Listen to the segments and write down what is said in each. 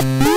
Thank you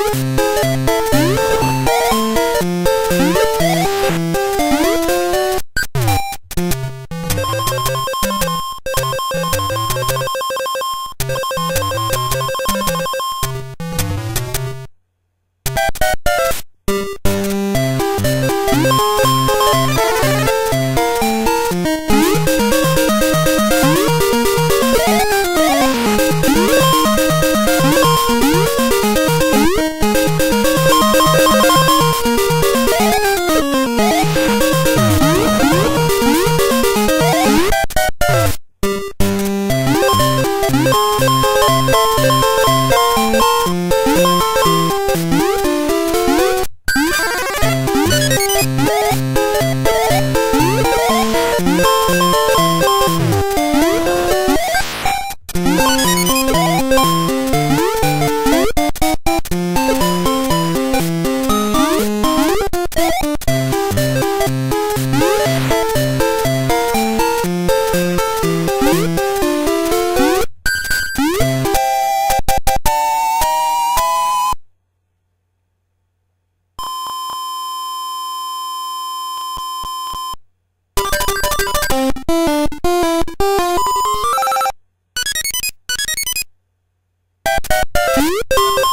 Música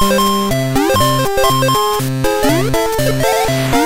Thank you.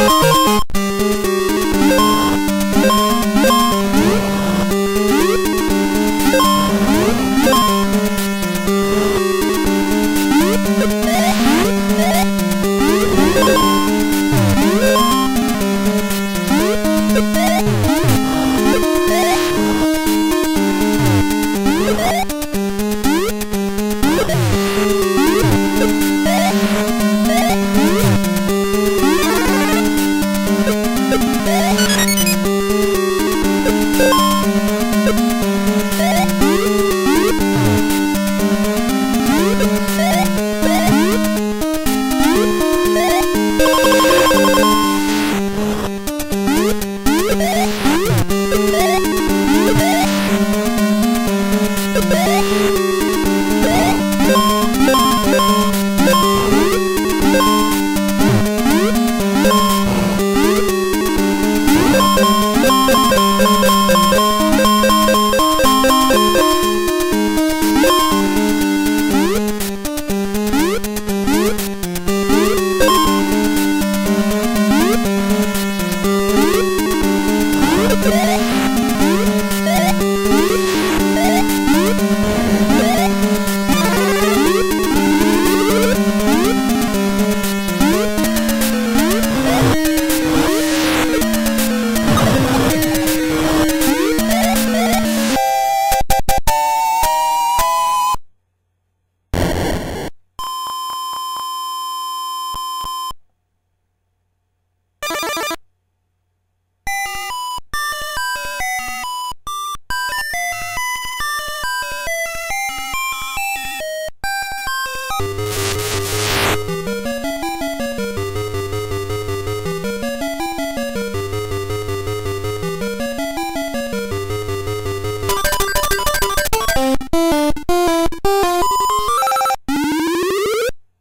Música